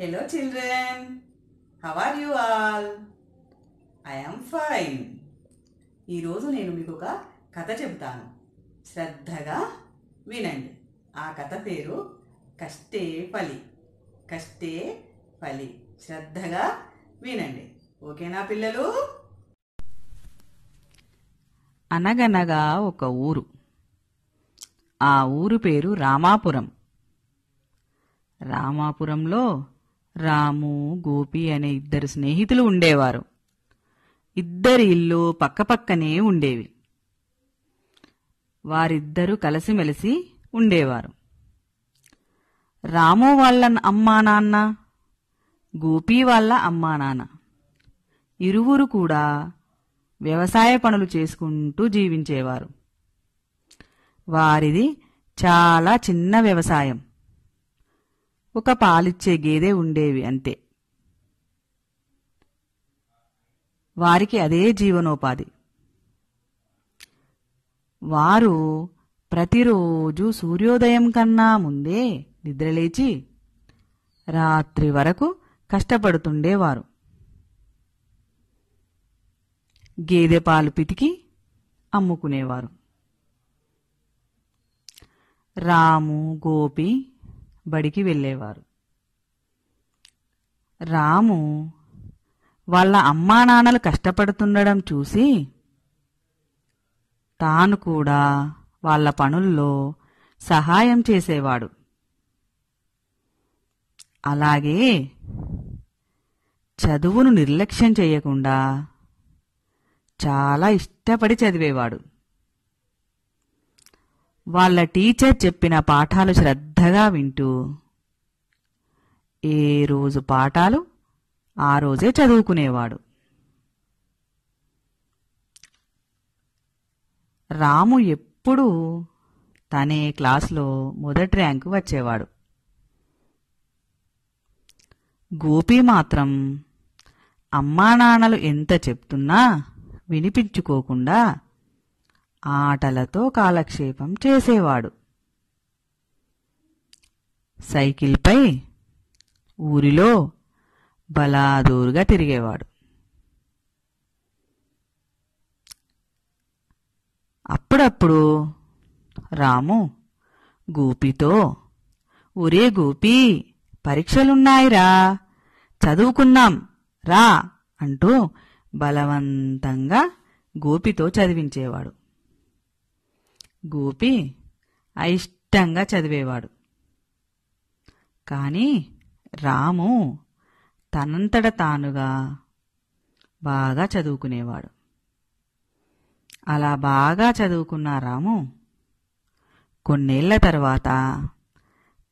Hello, children. How are you all? I am fine. ఈరోజు నేను మీకు ఒక కథ చెబుతాను. శ్రద్ధగా వినండి. ఆ కథ పేరు కష్టే ఫలి కష్టే ఫలి శ్రద్ధగా వినండి. ఓకేనా పిల్లలు? అనగనగా ఒక ఊరు. ఆ ఊరు పేరు రామాపురం. రామాపురంలో రాము గోపి అనే ఇద్దరు స్నేహితులు ఉండేవారు. ఇద్దరి ఇల్లు పక్కపక్కనే ఉండేవి. వారిద్దరూ కలిసిమెలిసి ఉండేవారు. రాము వాళ్ళ అమ్మా నాన్న గోపి వాళ్ళ అమ్మా నాన్న. ఇరువురు కూడా వ్యవసాయ పనులు చేసుకుంటూ జీవించేవారు. వారిది చాలా చిన్న వ్యవసాయం. ఒక పాలిచ్చే గేదె ఉండేవి అంతే. వారికి అదే జీవనోపాధి. వారు ప్రతిరోజు సూర్యోదయం కన్నా ముందే నిద్రలేచి రాత్రి వరకు కష్టపడుతుండేవారు. గేదె పాలు పితికి అమ్ముకునేవారు. రాము గోపి బడికి వెళ్ళేవారు. రాము వాళ్ళ అమ్మా నాన్నలు కష్టపడుతుండడం చూసి తాను కూడా వాళ్ళ పనుల్లో సహాయం చేసేవాడు. అలాగే చదువును నిర్లక్ష్యం చేయకుండా చాలా ఇష్టపడి చదివేవాడు. వాళ్ళ టీచర్ చెప్పిన పాఠాలు శ్రద్ధగా వింటూ ఏ రోజు పాఠాలు ఆ రోజే చదువుకునేవాడు. రాము ఎప్పుడూ తనే క్లాసులో మొదటి ర్యాంకు వచ్చేవాడు. గోపి మాత్రం అమ్మా నాన్నలు ఎంత చెప్తున్నా వినిపించుకోకుండా ఆటలతో కాలక్షేపం చేసేవాడు. సైకిల్పై ఊరిలో బలాదూరుగా తిరిగేవాడు. అప్పుడప్పుడు రాము గోపితో ఒరే గోపి పరీక్షలున్నాయిరా చదువుకున్నాం రా అంటూ బలవంతంగా గోపితో చదివించేవాడు. గోపి అయిష్టంగా చదివేవాడు. కానీ రాము తనంతట తానుగా బాగా చదువుకునేవాడు. అలా బాగా చదువుకున్న రాము కొన్నేళ్ళ తర్వాత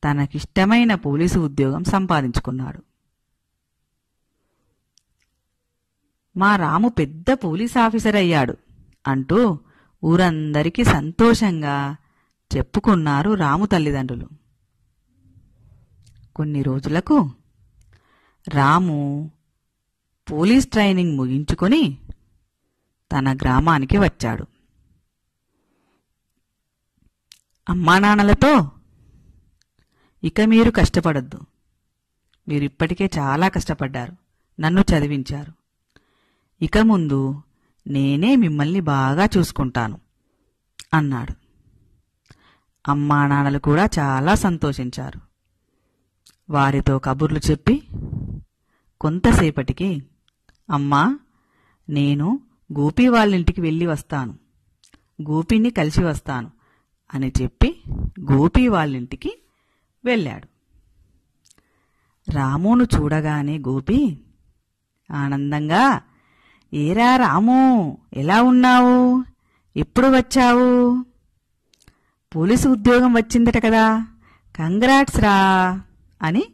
తనకిష్టమైన పోలీసు ఉద్యోగం సంపాదించుకున్నాడు. మా రాము పెద్ద పోలీస్ ఆఫీసర్ అయ్యాడు అంటూ ఊరందరికీ సంతోషంగా చెప్పుకున్నారు రాము తల్లిదండ్రులు. కొన్ని రోజులకు రాము పోలీస్ ట్రైనింగ్ ముగించుకొని తన గ్రామానికి వచ్చాడు. అమ్మా నాన్నలతో ఇక మీరు కష్టపడద్దు. మీరు ఇప్పటికే చాలా కష్టపడ్డారు. నన్ను చదివించారు. ఇక ముందు నేనే మిమ్మల్ని బాగా చూసుకుంటాను అన్నాడు. అమ్మా నాన్నలు కూడా చాలా సంతోషించారు. వారితో కబుర్లు చెప్పి కొంతసేపటికి అమ్మా నేను గోపి వాళ్ళింటికి వెళ్ళి వస్తాను. గోపిని కలిసి వస్తాను అని చెప్పి గోపి వాళ్ళింటికి వెళ్ళాడు. రామును చూడగానే గోపి ఆనందంగా ఏరా రాము ఎలా ఉన్నావు? ఎప్పుడు వచ్చావు? పోలీసు ఉద్యోగం వచ్చిందట కదా. కంగ్రాట్స్ రా. అని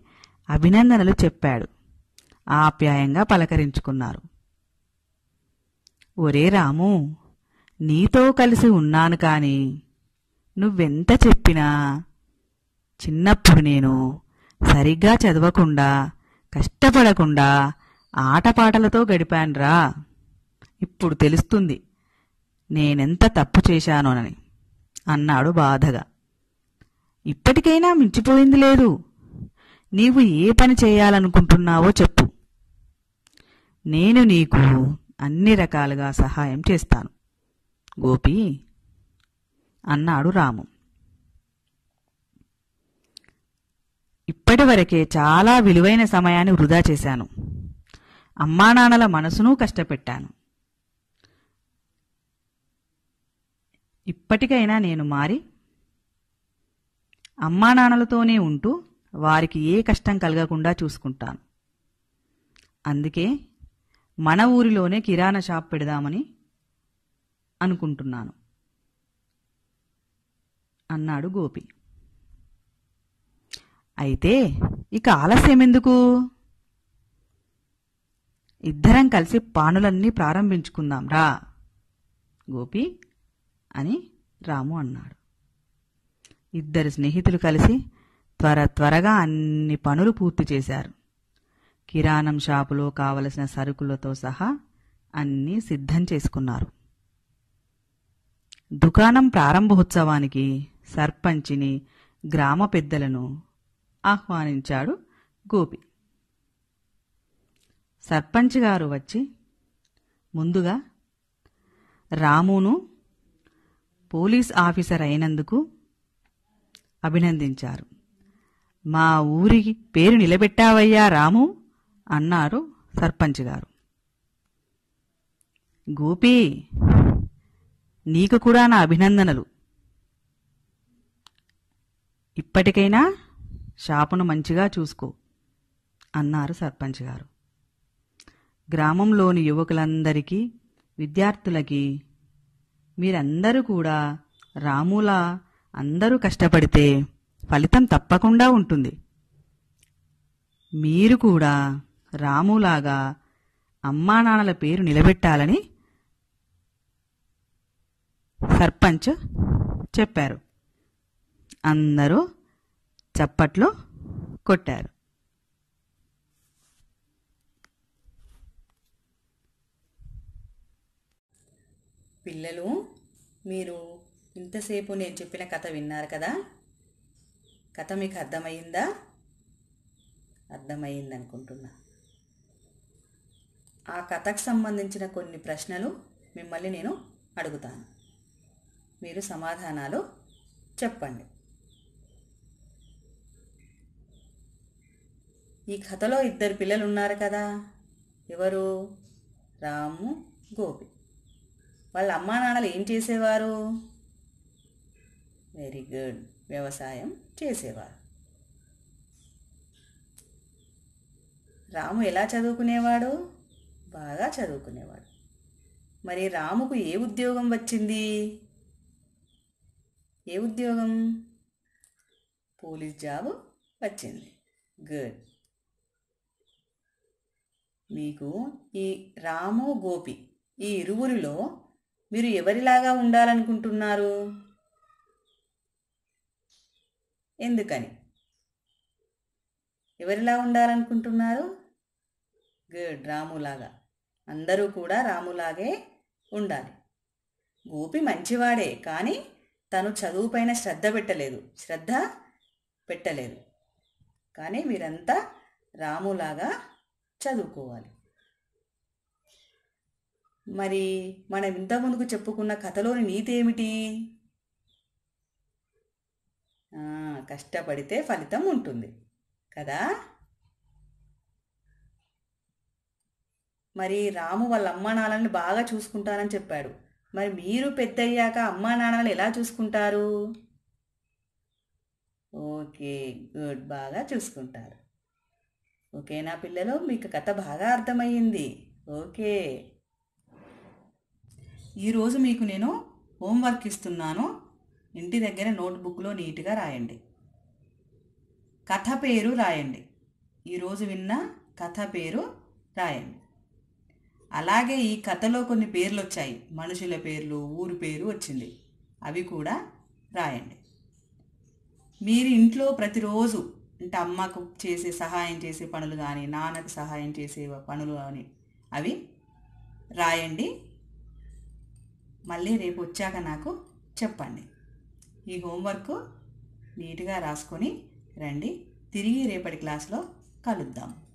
అభినందనలు చెప్పాడు. ఆప్యాయంగా పలకరించుకున్నారు. ఒరే రాము నీతో కలిసి ఉన్నాను కాని నువ్వెంత చెప్పినా చిన్నప్పుడు నేను సరిగ్గా చదవకుండా కష్టపడకుండా ఆటపాటలతో గడిపానురా. ఇప్పుడు తెలుస్తుంది నేనెంత తప్పు చేశానోనని అన్నాడు బాధగా. ఇప్పటికైనా మించిపోయింది లేదు. నీవు ఏ పని చేయాలనుకుంటున్నావో చెప్పు. నేను నీకు అన్ని రకాలుగా సహాయం చేస్తాను. గోపి అన్నాడు రాము. ఇప్పటివరకే చాలా విలువైన సమయాన్ని వృధా చేశాను. అమ్మానాన్నల మనసును కష్టపెట్టాను. ఇప్పటికైనా నేను మారి అమ్మానాన్నలతోనే ఉంటూ వారికి ఏ కష్టం కలగకుండా చూసుకుంటాను. అందుకే మన ఊరిలోనే కిరాణా షాప్ పెడదామని అనుకుంటున్నాను. అన్నాడు గోపి. అయితే ఇక ఆలస్యం ఎందుకు? ఇద్దరం కలిసి పానులన్నీ ప్రారంభించుకుందాం రా గోపి అని రాము అన్నాడు. ఇద్దరు స్నేహితులు కలిసి త్వర త్వరగా అన్ని పనులు పూర్తి చేశారు. కిరాణం షాపులో కావలసిన సరుకులతో సహా అన్నీ సిద్ధం చేసుకున్నారు. దుకాణం ప్రారంభోత్సవానికి సర్పంచిని గ్రామ పెద్దలను ఆహ్వానించాడు గోపి. సర్పంచ్ గారు వచ్చి ముందుగా రామును పోలీస్ ఆఫీసర్ అయినందుకు అభినందించారు. మా ఊరి పేరు నిలబెట్టావయ్యా రాము అన్నారు సర్పంచ్ గారు. గోపి నీకు కూడా నా అభినందనలు. ఇప్పటికైనా షాపును మంచిగా చూసుకో అన్నారు సర్పంచ్ గారు. గ్రామంలోని యువకులందరికీ విద్యార్థులకి మీరందరూ కూడా రాములా అందరూ కష్టపడితే ఫలితం తప్పకుండా ఉంటుంది. మీరు కూడా రాములాగా అమ్మా నాన్నల పేరు నిలబెట్టాలని సర్పంచ్ చెప్పారు. అందరూ చప్పట్లు కొట్టారు. పిల్లలు మీరు ఇంతసేపు నేను చెప్పిన కథ విన్నారు కదా? కథ మీకు అర్థమైందా అర్థమైంది అనుకుంటున్నా ఆ కథకు సంబంధించిన కొన్ని ప్రశ్నలు మిమ్మల్ని నేను అడుగుతాను. మీరు సమాధానాలు చెప్పండి. ఈ కథలో ఇద్దరు పిల్లలు ఉన్నారు కదా. ఎవరు? రాము గోపి. వాళ్ళ అమ్మా నాన్నలు ఏం చేసేవారు? వెరీ గుడ్ వ్యవసాయం చేసేవారు. రాము ఎలా చదువుకునేవాడు? బాగా చదువుకునేవాడు. మరి రాముకు ఏ ఉద్యోగం వచ్చింది? ఏ ఉద్యోగం? పోలీస్ జాబ్ వచ్చింది. గుడ్. మీకు ఈ రాము గోపి ఈ ఇరువురిలో మీరు ఎవరిలాగా ఉండాలనుకుంటున్నారు? ఎందుకని? ఎవరిలా ఉండాలనుకుంటున్నారు? గుడ్ రాములాగా. అందరూ కూడా రాములాగే ఉండాలి. గోపి మంచివాడే కానీ తను చదువుపైన శ్రద్ధ పెట్టలేదు. శ్రద్ధ పెట్టలేదు. కానీ మీరంతా రాములాగా చదువుకోవాలి. మరి మనం ఇంతకుముందుకు చెప్పుకున్న కథలోని నీతి ఏమిటి? కష్టపడితే ఫలితం ఉంటుంది. కదా? మరి రాము వాళ్ళ అమ్మా నాన్నలను బాగా చూసుకుంటానని చెప్పాడు. మరి మీరు పెద్దయ్యాక అమ్మా నాన్నలు ఎలా చూసుకుంటారు? Okay good. బాగా చూసుకుంటారు. ఓకేనా పిల్లలు మీకు కథ బాగా అర్థమయ్యింది. ఓకే. ఈరోజు మీకు నేను హోంవర్క్ ఇస్తున్నాను. ఇంటి దగ్గర నోట్బుక్లో నీట్గా రాయండి. కథ పేరు రాయండి. ఈరోజు విన్న కథ పేరు రాయండి. అలాగే ఈ కథలో కొన్ని పేర్లు వచ్చాయి మనుషుల పేర్లు ఊరు పేరు వచ్చింది. అవి కూడా రాయండి. మీరు ఇంట్లో ప్రతిరోజు అంటే అమ్మకు చేసే సహాయం చేసే పనులు కానీ నాన్నకు సహాయం చేసే పనులు కానీ అవి రాయండి. మళ్ళీ రేపు వచ్చాక నాకు చెప్పండి. ఈ హోంవర్క్ నీట్గా రాసుకొని రండి. తిరిగి రేపటి క్లాస్లో కలుద్దాం.